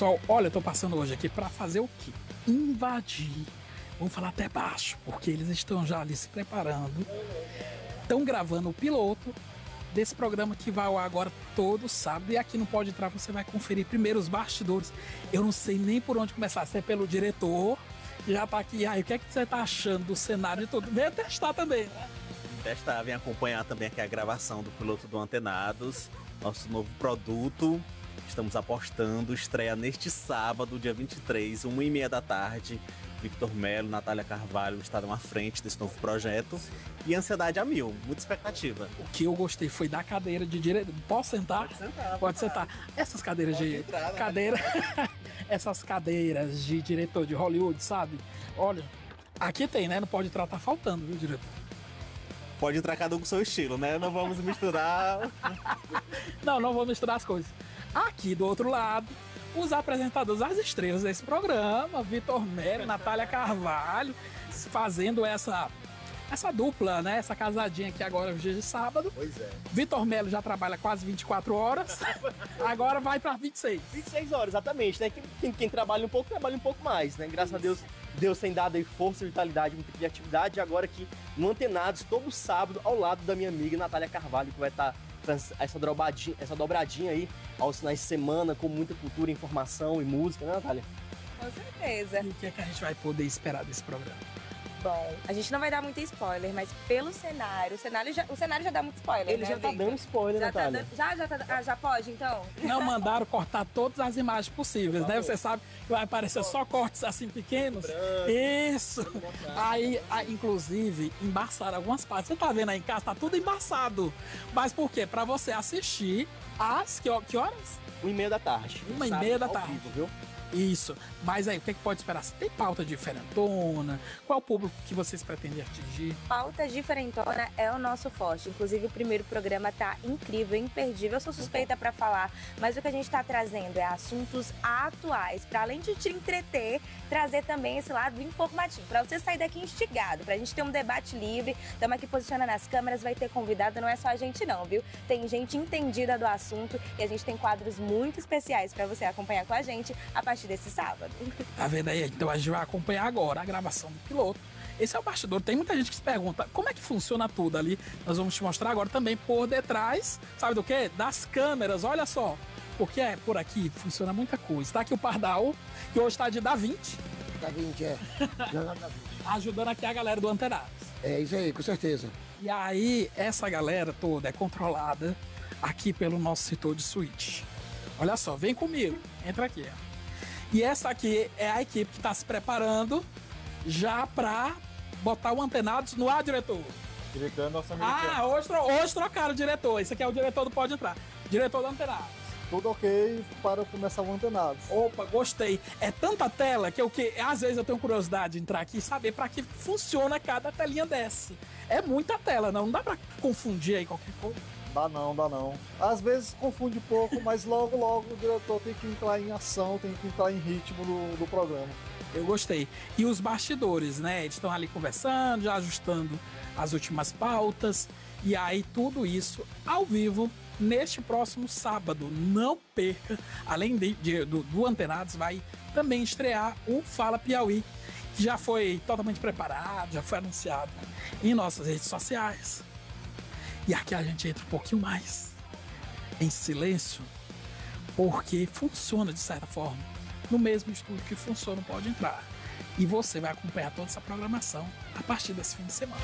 Pessoal, olha, eu tô passando hoje aqui para fazer o quê? Invadir. Vamos falar até baixo, porque eles estão já ali se preparando. Estão gravando o piloto desse programa que vai ao ar agora todo sábado. E aqui no Pode Entrar você vai conferir primeiro os bastidores. Eu não sei nem por onde começar, se é pelo diretor, já tá aqui. Aí, o que é que você tá achando do cenário e tudo? Venha testar também, né? Testar, vem acompanhar também aqui a gravação do piloto do Antenados, nosso novo produto. Estamos apostando, estreia neste sábado, dia 23, 1 e meia da tarde. Victor Melo, Natália Carvalho estarão à frente desse novo projeto. E ansiedade a mil, muita expectativa. O que eu gostei foi da cadeira de direito. Posso sentar? Pode sentar. Pode sentar. Essas cadeiras Pode de. entrar, né? cadeira. Essas cadeiras de diretor de Hollywood, sabe? Olha, aqui tem, né? Não pode entrar, tá faltando, viu, diretor? Pode entrar cada um com o seu estilo, né? Não vamos misturar. Não, não vou misturar as coisas. Aqui do outro lado, os apresentadores, as estrelas desse programa, Vitor Melo, Natália Carvalho, fazendo essa essa dupla, né? Essa casadinha aqui agora, dia de sábado. Pois é. Vitor Melo já trabalha quase 24 horas, agora vai para 26. 26 horas, exatamente, né? Quem, quem- trabalha um pouco, trabalha um pouco mais, né? Graças a Deus, Deus tem dado aí força, vitalidade, muita criatividade. E agora aqui no Antenados, todo sábado, ao lado da minha amiga Natália Carvalho, que vai estar fazendo essa dobradinha, essa dobradinha aí aos finais de semana, com muita cultura, informação e música, né, Natália? Com certeza. E o que é que a gente vai poder esperar desse programa? Bom, a gente não vai dar muito spoiler, mas pelo cenário, o cenário já, o cenário já dá muito spoiler, Ele né, já tá dando spoiler, já tá dando, já, já tá, ah, já pode, então? Não mandaram cortar todas as imagens possíveis, né? Você sabe que vai aparecer só cortes assim pequenos. Isso! Aí, aí, inclusive, embaçaram algumas partes. Você tá vendo aí em casa, tá tudo embaçado. Mas por quê? Pra você assistir às que, que horas? Uma e meia da tarde. Uma e meia da ao tarde. vivo, viu? Isso. Mas aí, o que, é que pode esperar? Você tem pauta diferentona? Qual é o público que vocês pretendem atingir? Pauta diferentona é o nosso forte. Inclusive, o primeiro programa tá incrível, imperdível. Eu sou suspeita pra falar, mas o que a gente tá trazendo é assuntos atuais, Pra além de te entreter, trazer também esse lado informativo, Pra você sair daqui instigado, pra gente ter um debate livre. Estamos aqui posicionando as câmeras, vai ter convidado, não é só a gente não, viu? Tem gente entendida do assunto e a gente tem quadros muito especiais pra você acompanhar com a gente a partir desse sábado. Tá vendo aí? Então a gente vai acompanhar agora a gravação do piloto. Esse é o bastidor. Tem muita gente que se pergunta como é que funciona tudo ali. Nós vamos te mostrar agora também por detrás, sabe do quê? Das câmeras, olha só. Porque é por aqui funciona muita coisa. Tá aqui o Pardal, que hoje está de Da Vinci, Da 20, é. Da 20. ajudando aqui a galera do Anterados. É isso aí, com certeza. E aí, essa galera toda é controlada aqui pelo nosso setor de switch. Olha só, vem comigo, entra aqui. ó. E essa aqui é a equipe que está se preparando já para botar o Antenados no ar, diretor. Diretor é nosso amigo Ah, hoje, tro- hoje trocaram o diretor. Esse aqui é o diretor do Pode Entrar. Diretor do Antenados. Tudo ok para começar o Antenados. Opa, gostei. É tanta tela que eu que às vezes eu tenho curiosidade de entrar aqui e saber para que funciona cada telinha desse. É muita tela, não, não dá para confundir aí qualquer coisa. Dá não, dá não. Às vezes confunde um pouco, mas logo, logo o diretor tem que entrar em ação, tem que entrar em ritmo do, do programa. Eu gostei. E os bastidores, né? Eles estão ali conversando, já ajustando as últimas pautas. E aí, tudo isso ao vivo neste próximo sábado. Não perca. Além de, de- do, do Antenados, vai também estrear o Fala Piauí, que já foi totalmente preparado, já foi anunciado em nossas redes sociais. E aqui a gente entra um pouquinho mais em silêncio, porque funciona de certa forma no mesmo estúdio que funciona Pode Entrar. E você vai acompanhar toda essa programação a partir desse fim de semana.